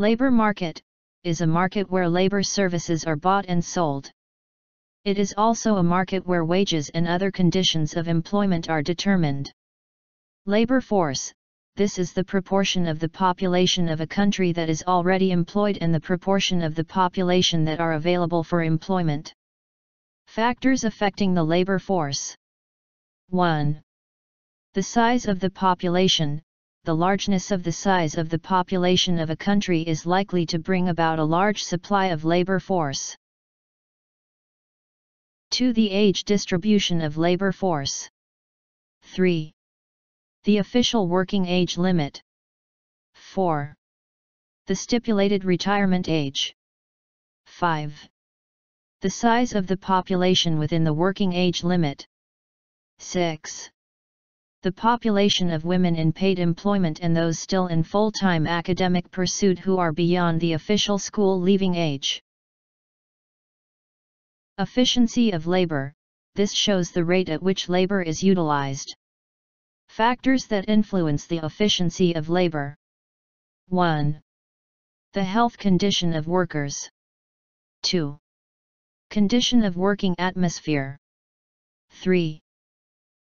Labor market, is a market where labor services are bought and sold. It is also a market where wages and other conditions of employment are determined. Labor force, this is the proportion of the population of a country that is already employed and the proportion of the population that are available for employment. Factors affecting the labor force 1. The size of the population, the largeness of the size of the population of a country is likely to bring about a large supply of labor force. 2. The age distribution of labor force. 3. The official working age limit. 4. The stipulated retirement age. 5. The size of the population within the working age limit. 6. The population of women in paid employment and those still in full-time academic pursuit who are beyond the official school leaving age. Efficiency of labor, this shows the rate at which labor is utilized. Factors that influence the efficiency of labor. 1. The health condition of workers. 2. Condition of working atmosphere. 3.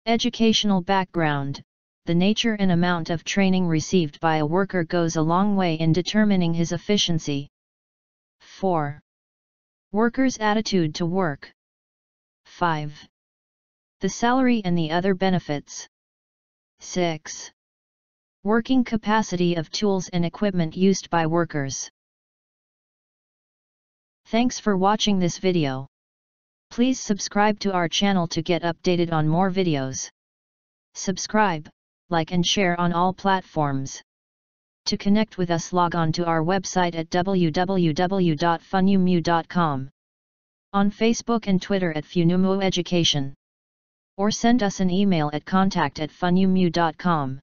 Educational background The nature and amount of training received by a worker goes a long way in determining his efficiency. 4. Worker's attitude to work. 5. The salary and the other benefits. 6. Working capacity of tools and equipment used by workers. Thanks for watching this video. Please subscribe to our channel to get updated on more videos. Subscribe, like and share on all platforms. To connect with us log on to our website at www.funumu.com. On Facebook and Twitter at Funumu Education. Or send us an email at contact at funumu.com.